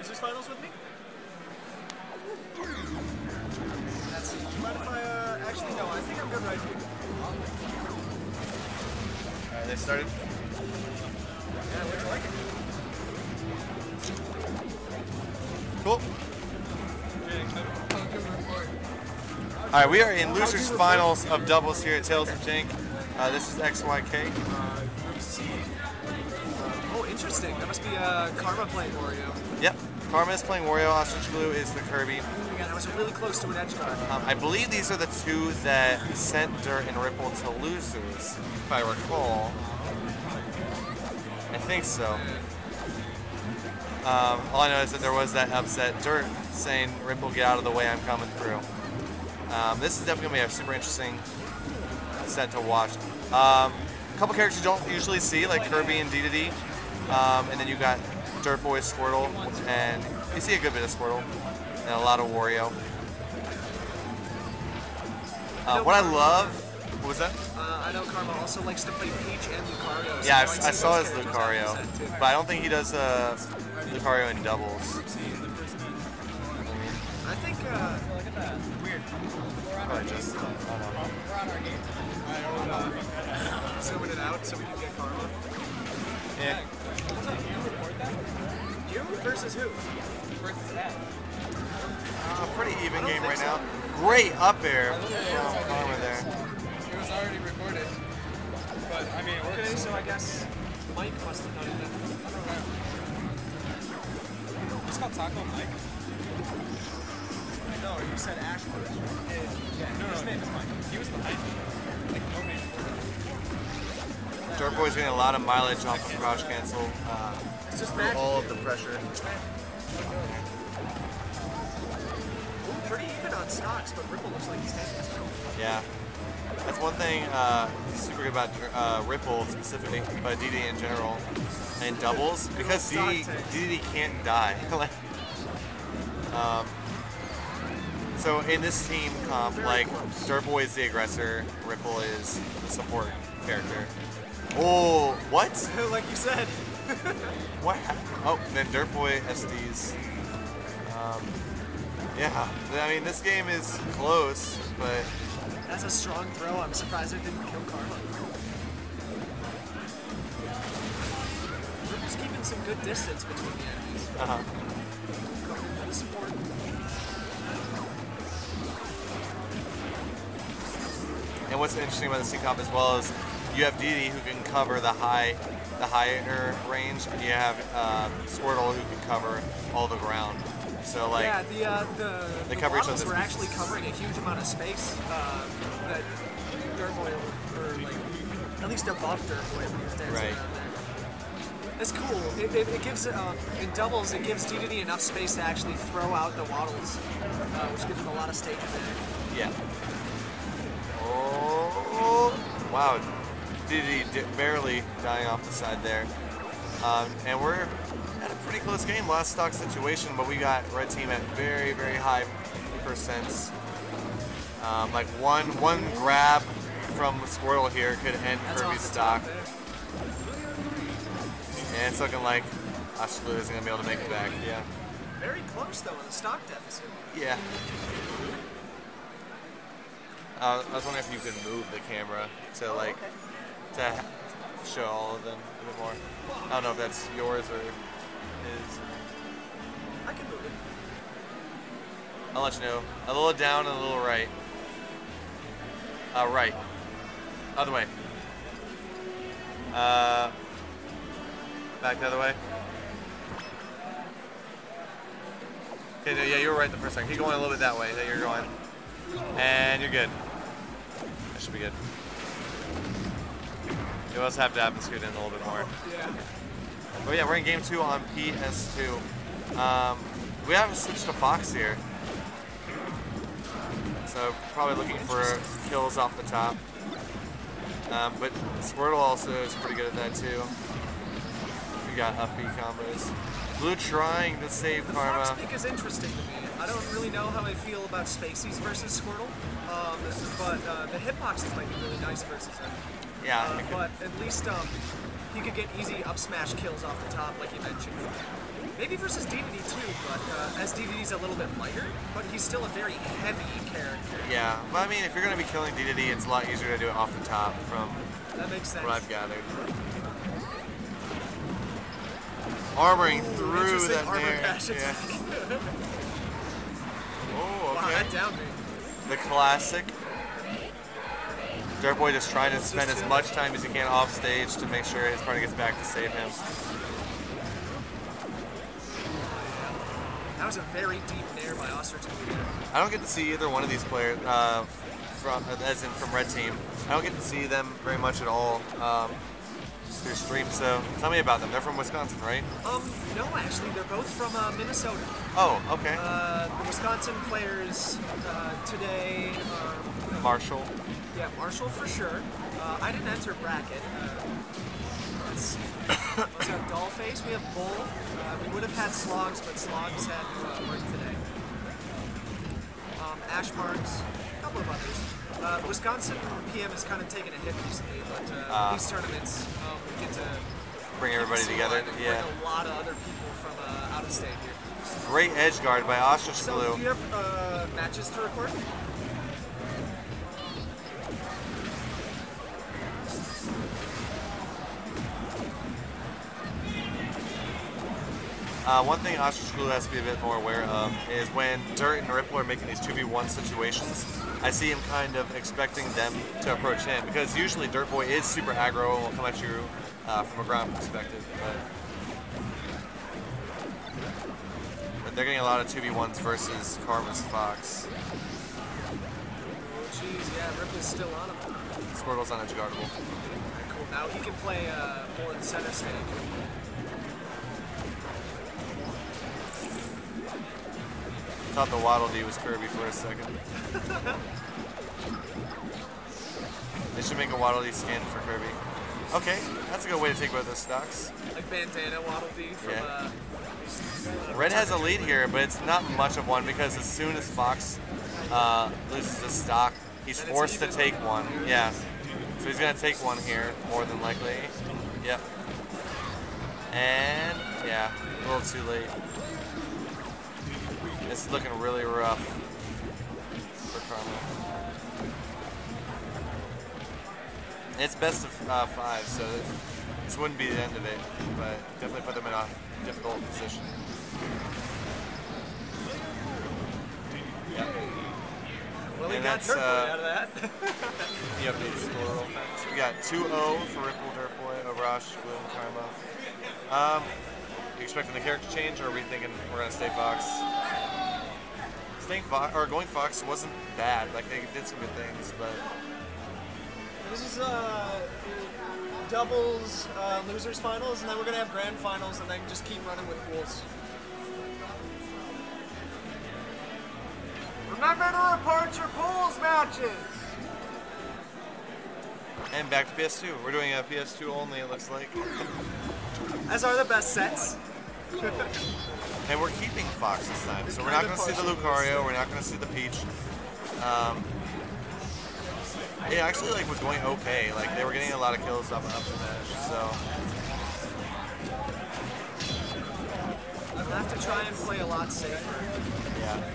Losers finals with me? That's. Do you mind if I? Uh, actually, no. I think I'm good right here. Alright, they started. Yeah, you like it? Cool. All right, we are in losers finals of doubles here at Tales of Jank. Uh, this is XYK. Uh, group C. Uh, oh, interesting. That must be uh, Karma playing Wario. Yep. Karma is playing Wario. Ostrich Glue is the Kirby. Yeah, that was really close to an edge guard. Um, I believe these are the two that sent Dirt and Ripple to losers, if I recall. I think so. Um, all I know is that there was that upset. Dirt saying, Ripple, get out of the way, I'm coming through. Um, this is definitely going to be a super interesting set to watch. Um, a couple characters you don't usually see, like Kirby and Dedede. Um, and then you got Dirt Boy, Squirtle, and you see a good bit of Squirtle, and a lot of Wario. Uh, what I love, what was that? Uh, I know Karma also likes to play Peach and Lucario. so Yeah, I, I saw his Lucario, on the set, too. but I don't think he does uh, Lucario in doubles. I think. Uh, Weird. Probably just, I don't know. We're on our game. zooming it out so we can get Karma. Yeah. You versus who? Versus that. Uh, pretty even game right now. Great up air from Karma there. It was already recorded. But, I mean, it works. Okay, so I guess Mike must have done it. I don't know. It's called Taco Mike. No, you said Ashford. Yeah, no, his name is Mike. He was behind me. Like, nobody Dirt Boy's getting a lot of mileage off of crouch cancel. Uh, It's just through all of the pressure. Ooh, pretty even on stocks, but Ripple looks like he's taking his own. Yeah. That's one thing uh, super good about uh, Ripple specifically, but DD in general, and doubles because DD, DD can't die. like, um, so in this team comp, like Dirt Boy is the aggressor, Ripple is the support character. Oh, what? like you said. What? Oh, and then Dirt Boy SDs. Um, yeah, I mean this game is close, but That's a strong throw. I'm surprised it didn't kill Karma. Ripple's keeping some good distance between the enemies. Going support. And what's interesting about this team comp as well is you have Didi who can cover the high, the higher range, and you have um, Squirtle who can cover all the ground. So like, yeah, the uh, the, they the cover each waddles other's were actually covering a huge amount of space uh, that Dirt Boy or like at least above Dirt Boy when he was dancing Right. around there. It's cool. It, it, it gives uh, in doubles it gives DDD enough space to actually throw out the waddles, uh, which gives him a lot of stage advantage. yeah. Oh, wow. Didi di- barely dying off the side there. Um, and we're at a pretty close game, last stock situation, but we got red team at very, very high percents. Um, like one one grab from Squirtle here could end That's Kirby's stock. And it's looking like Ashlu isn't gonna be able to make it back. Yeah. Very close though in the stock deficit. Yeah. Uh, I was wondering if you could move the camera to like to show all of them a bit more. I don't know if that's yours or his. I can move it. I'll let you know. A little down and a little right. Uh, right. Other way. Uh, back the other way. Okay, no, yeah, you were right the first time. Keep going a little bit that way that you're going. And you're good. That should be good. You also have to have the scoot in a little bit more. Yeah. But yeah, we're in game two on PS2. Um, we haven't switched to Fox here. So probably looking for kills off the top. Um, but Squirtle also is pretty good at that too. We got up B combos. Glue trying to save Karma. Fox pick is interesting to me. I don't really know how I feel about Spaceys versus Squirtle, um, but uh, the hitboxes might be really nice versus him. Yeah, Uh, but at least um, he could get easy up smash kills off the top, like you mentioned. Maybe versus DDD too, but uh, as DDD's a little bit lighter, but he's still a very heavy character. Yeah, but I mean, if you're going to be killing DDD, it's a lot easier to do it off the top from That makes sense. what I've gathered. Armoring through Interesting that armor bash Yeah. attack. Oh, Wow, okay. that downed me. The classic. Dirtboy just trying to spend as much time as he can off stage to make sure his partner gets back to save him. That was a very deep nair by Ostrich. I don't get to see either one of these players uh, from, as in from Red Team. I don't get to see them very much at all um, through stream. So tell me about them. They're from Wisconsin, right? Um, no, actually, they're both from uh, Minnesota. Oh, okay. Uh, the Wisconsin players uh, today are Marshall. Yeah, Marshall for sure. Uh, I didn't enter bracket. Uh, let's see. Let's have Dollface. We have Bull. Uh, we would have had Slogs, but Slogs had uh, work today. Um, Ash Marks, a couple of others. Uh, Wisconsin PM has kind of taken a hit recently, but uh, Ah. these tournaments um, we get to Bring everybody together. bring Yeah. a lot of other people from uh, out of state here. Great edge guard by Ostrich So, Glue. do you have uh, matches to record? Uh, one thing Ostrich Glue has to be a bit more aware of is when Dirt and Ripple are making these 2v1 situations, I see him kind of expecting them to approach him because usually Dirt Boy is super aggro and will come at you uh, from a ground perspective. But, but they're getting a lot of 2v1s versus Karma's Fox. Oh, jeez, yeah, Ripple's still on him. Squirtle's on edge guardable. Cool. Now he can play uh, more in center stage. Thought the Waddle Dee was Kirby for a second. they should make a Waddle Dee skin for Kirby. Okay, that's a good way to take both those stocks. Like Bandana Waddle Dee from Yeah. uh, Red has a lead here, but it's not much of one because as soon as Fox uh, loses a stock, he's forced to take one. Yeah. So he's gonna take one here, more than likely. Yep. And yeah, a little too late. This is looking really rough for Karma. It's best of uh, five, so this, wouldn't be the end of it, but definitely put them in a difficult position. Yep. well, he And got that's, uh, out of that. The update score. We got 2-0 for Ripple Osh, Glue, and Karma. Um, you expecting the character change, or are we thinking we're gonna stay Fox? Staying Fox or going Fox wasn't bad. Like they did some good things, but this is uh, doubles uh, losers finals, and then we're gonna have grand finals, and then just keep running with pools. Remember to report your pools matches. and back to PS2. We're doing a PS2 only. It looks like, As are the best sets. and we're keeping Fox this time. So we're not gonna see the Lucario. We're not gonna see the Peach. Um, it actually like was going okay. Like they were getting a lot of kills up and up smash. So. I'm gonna have to try and play a lot safer. Yeah.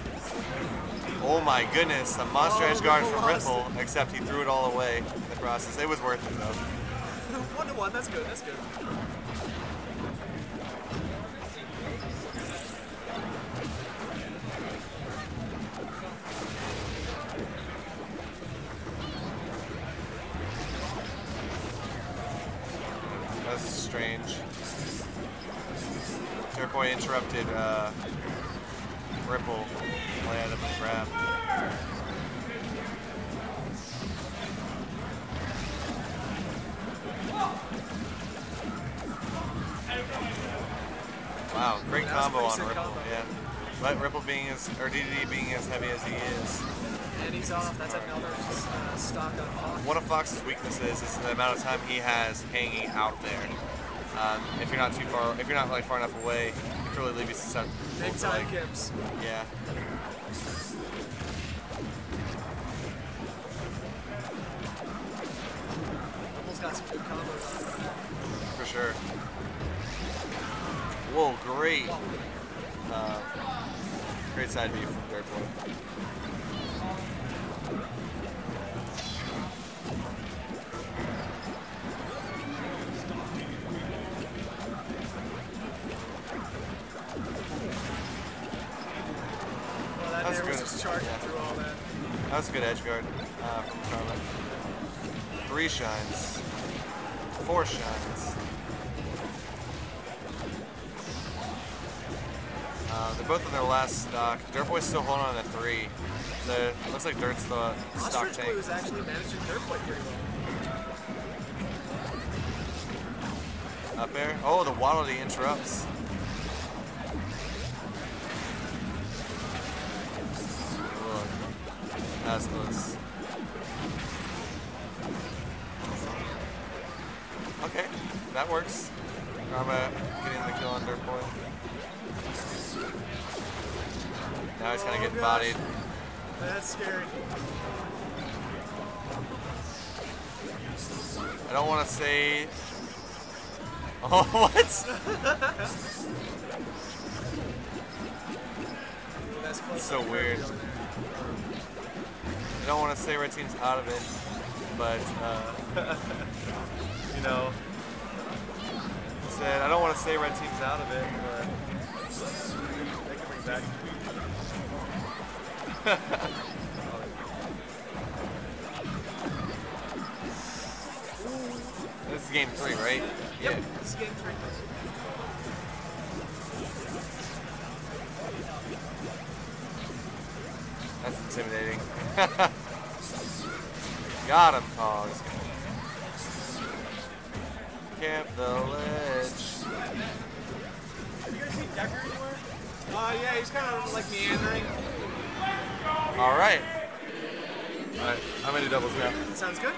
Oh my goodness, the monster Oh, edge guard from Ripple, except he threw it all away in the process. It was worth it though. one to one, that's good, that's good. That's strange. Turboy interrupted uh, Ripple out of the grab. Wow, great was combo on Ripple, combo. yeah. But Ripple being as, or DDD being as heavy as he is, And he's off, that's another uh, stock on Fox. one of Fox's weaknesses is the amount of time he has hanging out there. Um, if you're not too far, if you're not like far enough away, it can really leave you susceptible Big time like, Gibbs. yeah. Ripple's got some good combos. For sure. Whoa, great. Uh, great side view from Boy. That That's good. Yeah. through all that. That was a good edge guard uh, from Charlotte. Three shines. Four shines. Uh, they're both on their last stock. Dirtboy's still holding on to three. The, looks like Dirt's the stock Ostrich tank. Glue is actually managing Dirt Boy pretty well. Up there. Oh, the Waddle Dee interrupts. Ugh. That's close. Okay, that works. Karma getting the kill on Dirt Now he's kind of Oh, getting gosh. bodied. That's scary. I don't want to say. Oh, what? That's close So weird. I don't want to say red team's out of it, but uh, you know, said I don't want to say red team's out of it, but They can bring back. This is game three, right? Yep, this is game three. That's intimidating. Got him. Oh, this guy. Camp the ledge. Have you guys seen Decker anywhere? Uh, yeah, he's kind of like meandering. All right. All right. How many doubles now? Sounds good.